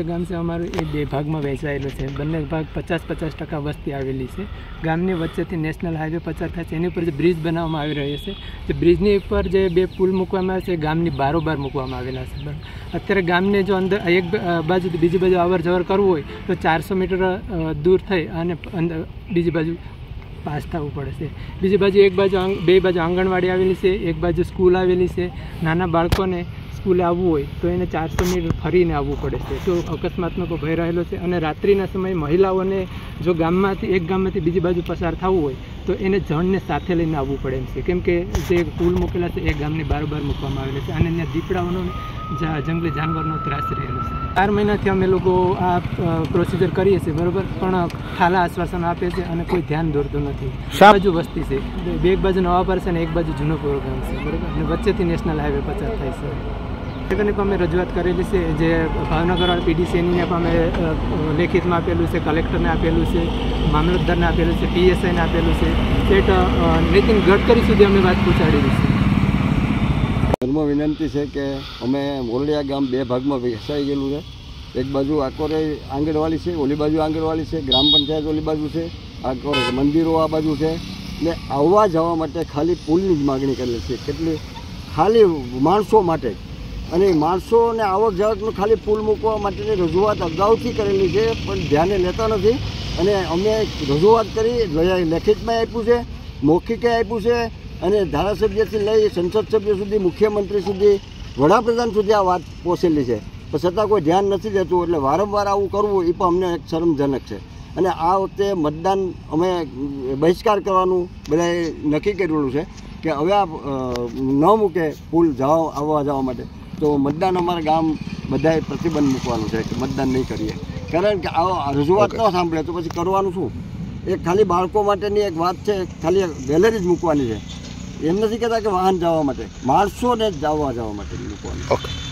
ગામ છે, અમારું એ બે ભાગમાં વહેંચાયેલું છે. બંને ભાગ પચાસ પચાસ ટકા વસ્તી આવેલી છે. ગામની વચ્ચેથી નેશનલ હાઈવે પસાર થાય છે. એની ઉપર જે બ્રિજ બનાવવામાં આવી રહ્યો છે. જે બ્રિજની ઉપર જે બે પુલ મૂકવામાં આવે છે ગામની બારોબાર મૂકવામાં આવેલા છે. અત્યારે ગામને જો અંદર એક બાજુ બીજી બાજુ અવર જવર કરવું હોય, તો ચારસો મીટર દૂર થઈ અને, બીજી બાજુ પાસ થવું પડે છે. બીજી બાજુ એક બાજુ બે બાજુ આંગણવાડી આવેલી છે, એક બાજુ સ્કૂલ આવેલી છે. નાના બાળકોને સ્કૂલે આવવું હોય તો એને ચારસો મીટર ફરીને આવવું પડે છે. તો અકસ્માતનો કોઈ ભય રહેલો છે અને રાત્રિના સમયે મહિલાઓને જો ગામમાંથી, એક ગામમાંથી બીજી બાજુ પસાર થવું હોય તો એને જણને સાથે લઈને આવવું પડે એમ છે. કેમ કે જે પુલ મૂકેલા છે એ ગામની બારોબાર મૂકવામાં આવેલા છે. અને ત્યાં દીપડાઓનો જંગલી જાનવરનો ત્રાસ રહેલો છે. ચાર મહિનાથી અમે લોકો આ પ્રોસિજર કરીએ છીએ બરોબર? પણ ખાલા આશ્વાસન આપે છે અને કોઈ ધ્યાન દોરતું નથી. બાજુ વસ્તી છે. બે એક બાજુ નવા પર છે અને એક બાજુ જૂનો પ્રોગ્રામ છે બરોબર? અને વચ્ચેથી નેશનલ હાઈવે પસાર થાય છે. એને પણ અમે રજૂઆત કરેલી છે જે ભાવનગરવાળા પીડીસીએનીને પણ અમે લેખિતમાં આપેલું છે કલેક્ટરને આપેલું છે મામલતદારને આપેલું છે પીએસઆઈને આપેલું છે. સ્ટેટ નીતિન ગડકરી સુધી અમે વાત પહોંચાડેલી છે. ધર્મ વિનંતી છે કે અમે મોરડિયા ગામ બે ભાગમાં વહેંચાઈ ગયેલું છે. એક બાજુ આકોરે આંગણવાડી છે, ઓલી બાજુ આંગણવાડી છે, ગ્રામ પંચાયત ઓલી બાજુ છે, આકોરે મંદિરો આ બાજુ છે એટલે આવવા જવા માટે ખાલી પુલની જ માગણી કરેલી છે. કેટલી? ખાલી માણસો માટે. અને માણસોને આવક જાવકનું ખાલી પુલ મૂકવા માટેની રજૂઆત અગાઉથી કરેલી છે, પણ ધ્યાને લેતા નથી. અને અમે રજૂઆત કરી લેખિતમાં આપ્યું છે, મૌખિકે આપ્યું છે અને ધારાસભ્યથી લઈ સંસદ સભ્ય સુધી મુખ્યમંત્રી સુધી વડાપ્રધાન સુધી આ વાત પહોંચેલી છે. પણ છતાં કોઈ ધ્યાન નથી દેતું એટલે વારંવાર આવું કરવું એ પણ અમને એક શરમજનક છે. અને આ વખતે મતદાન અમે બહિષ્કાર કરવાનું બધાએ નક્કી કરેલું છે કે હવે આ ન મૂકે પુલ જવા આવવા જવા માટે. તો મતદાન અમારા ગામ બધાએ પ્રતિબંધ મૂકવાનું છે કે મતદાન નહીં કરીએ. કારણ કે આ રજૂઆત ન સાંભળે તો પછી કરવાનું શું? એ ખાલી બાળકો માટેની એક વાત છે ખાલી ગેલેરી જ મૂકવાની છે. એમ નથી કહેતા કે વાહન જવા માટે માણસોને જવા જવા માટે લોકોને. ઓકે